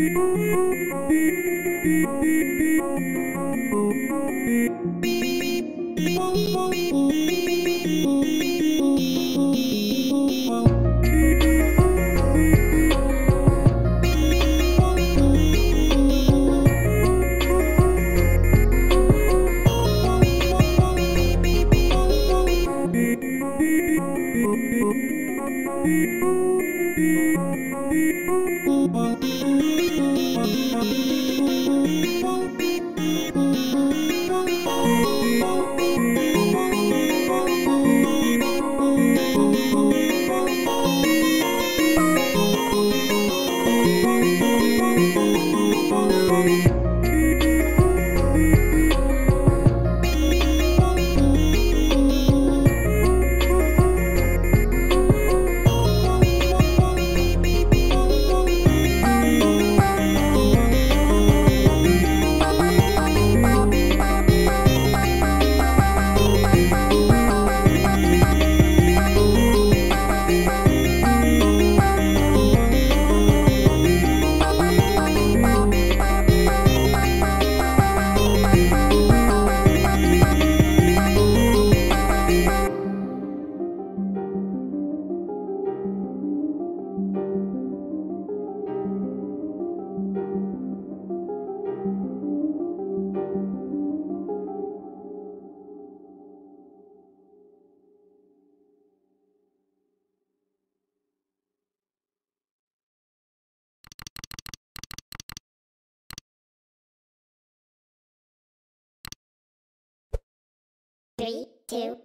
Three, two,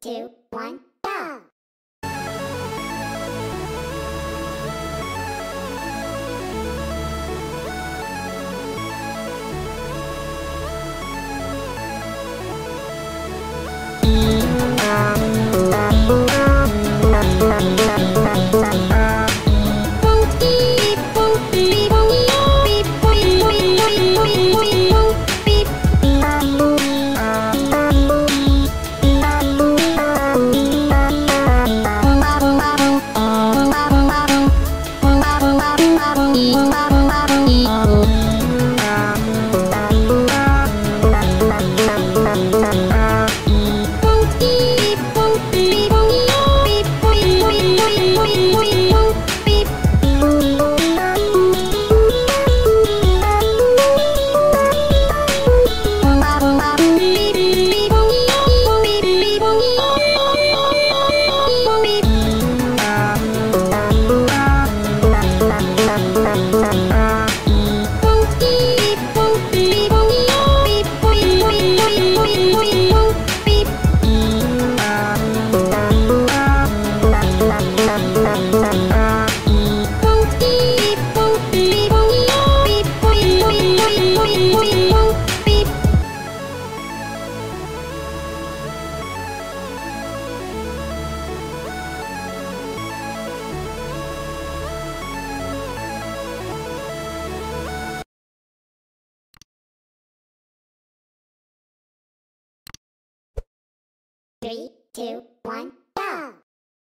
two, one,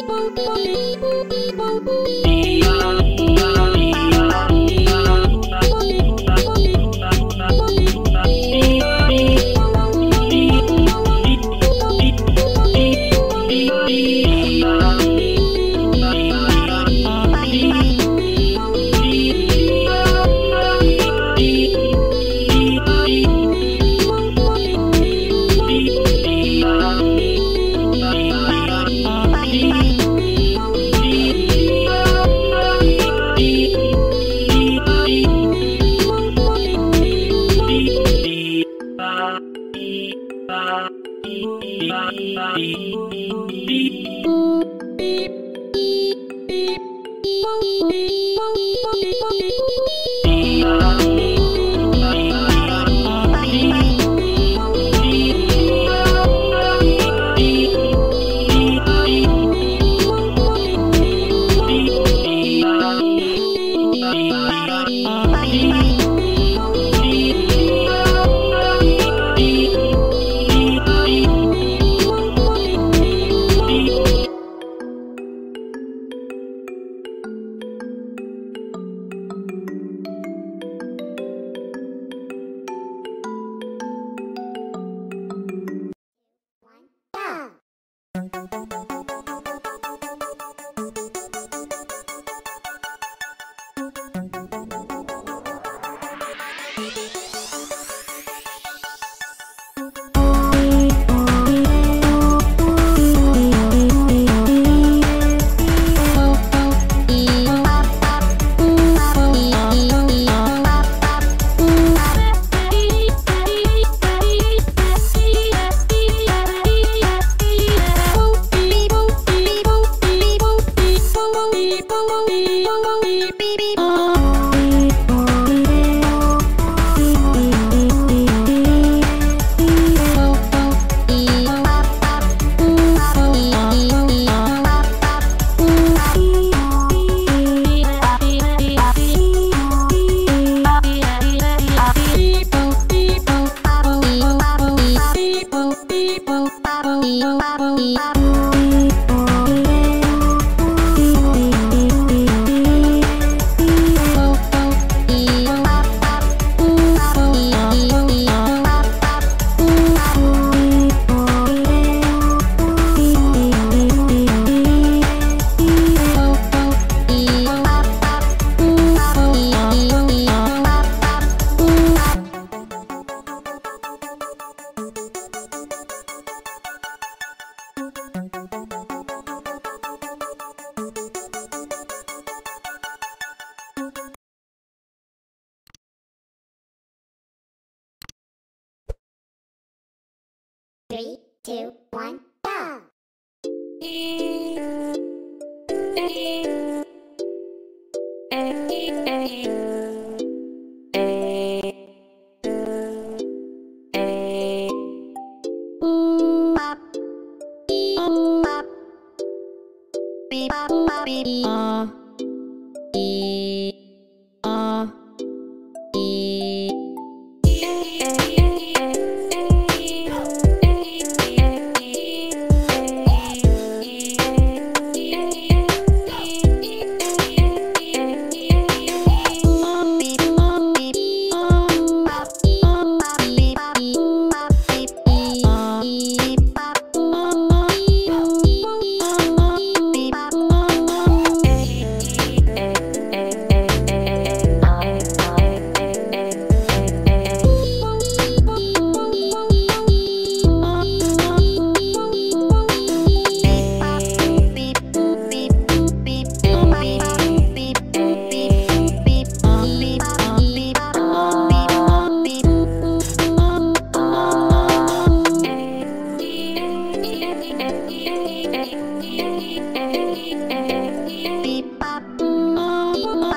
Beep, boop, beep, boop. Three, two, one.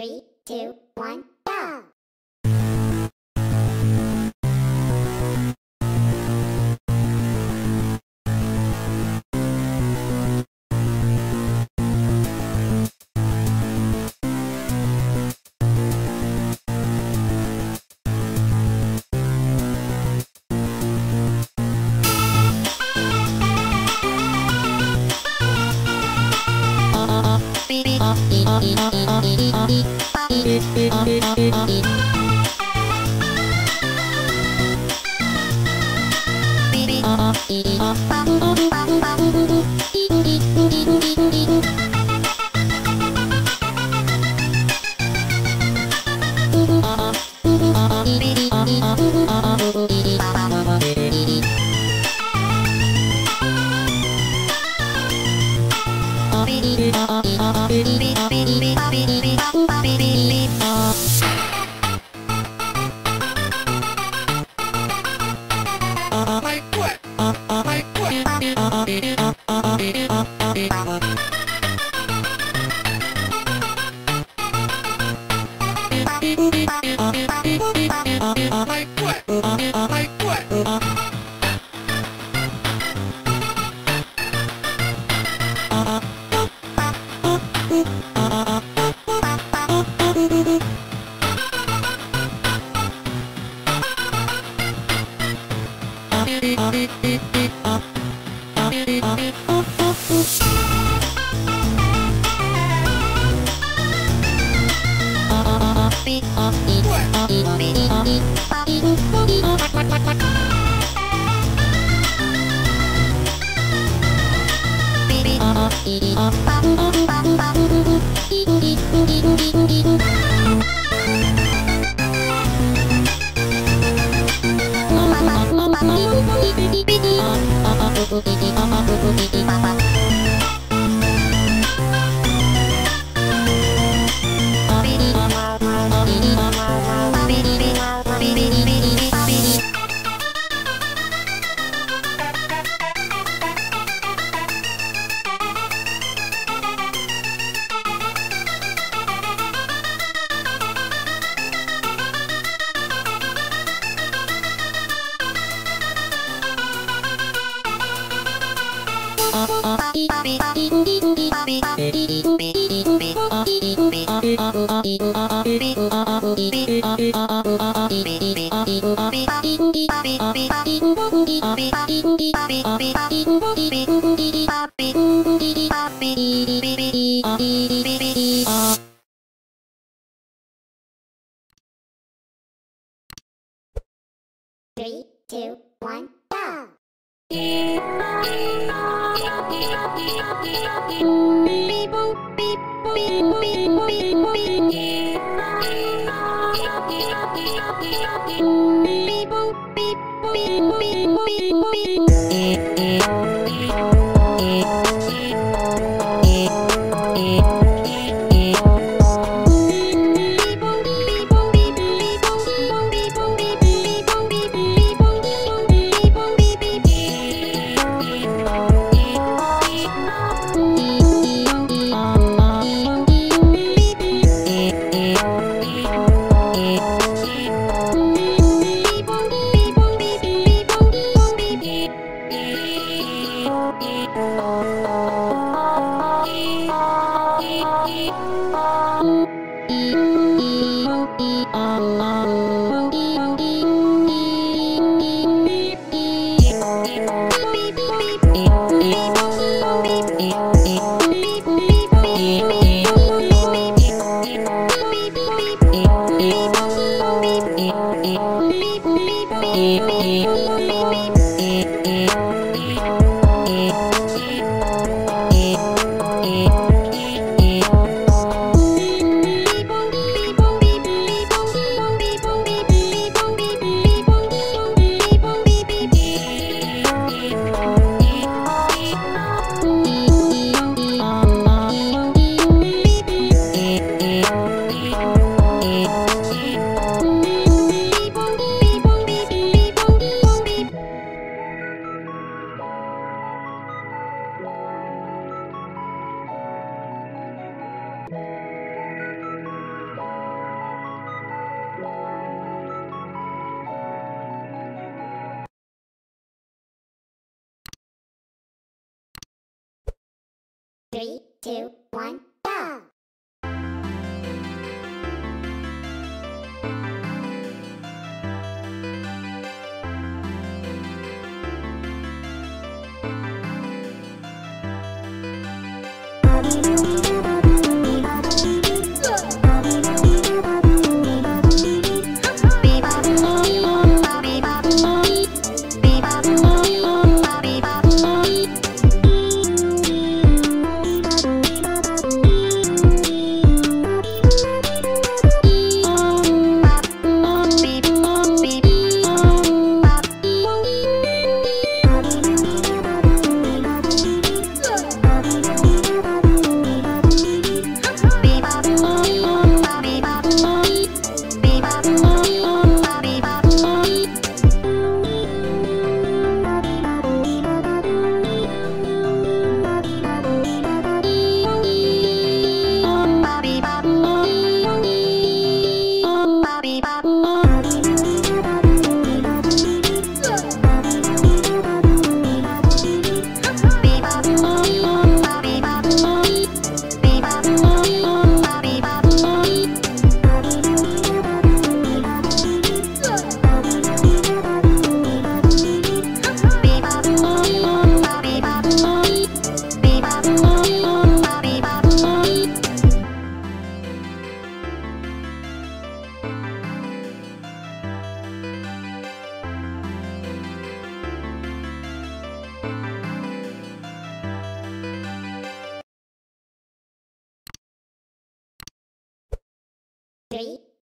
Three, two, one, Thank you.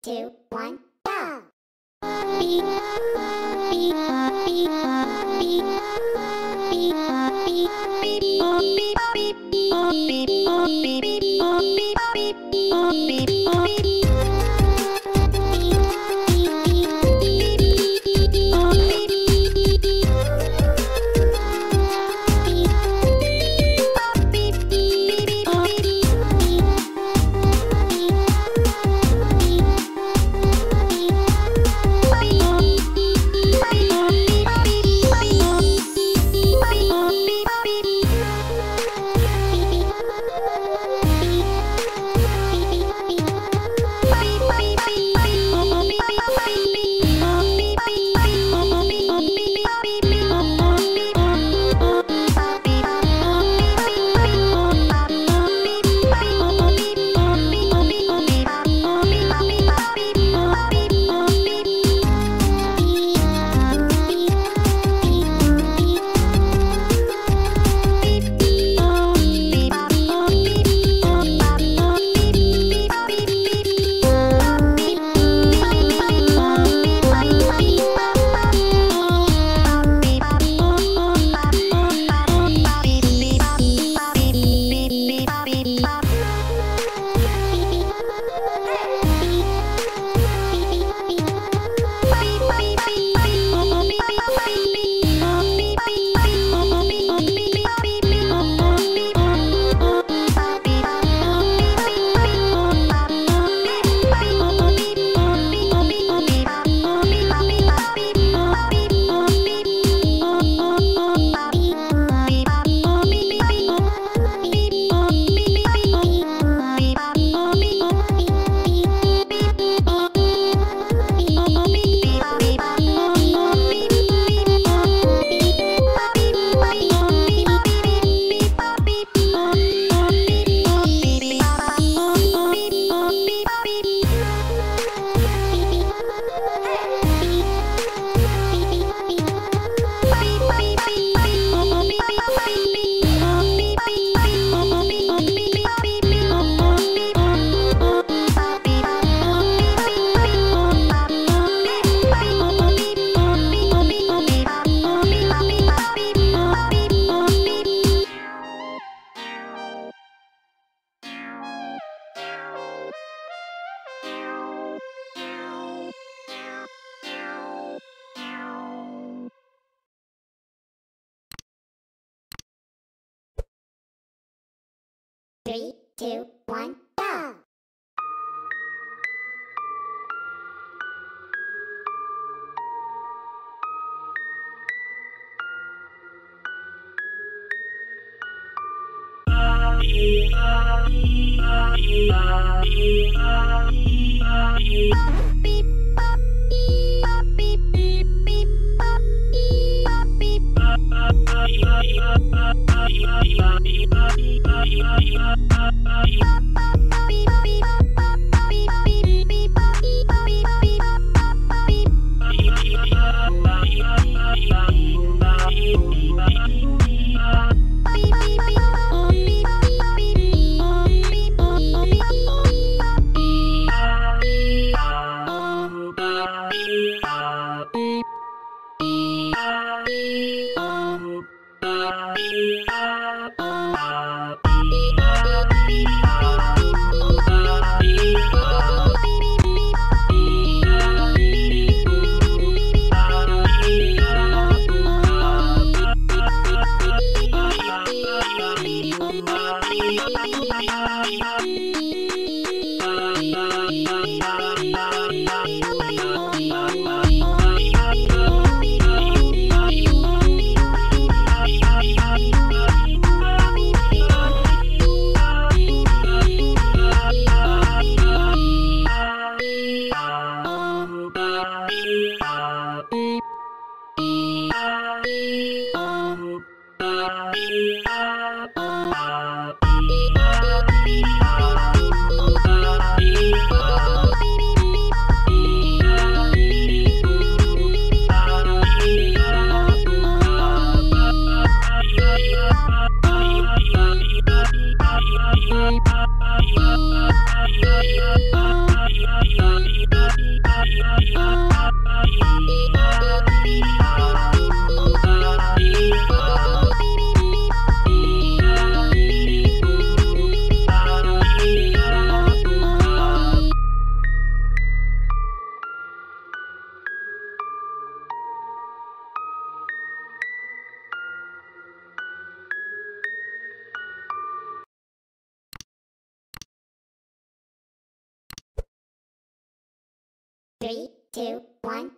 Two, one, Three, two, one. Two, one,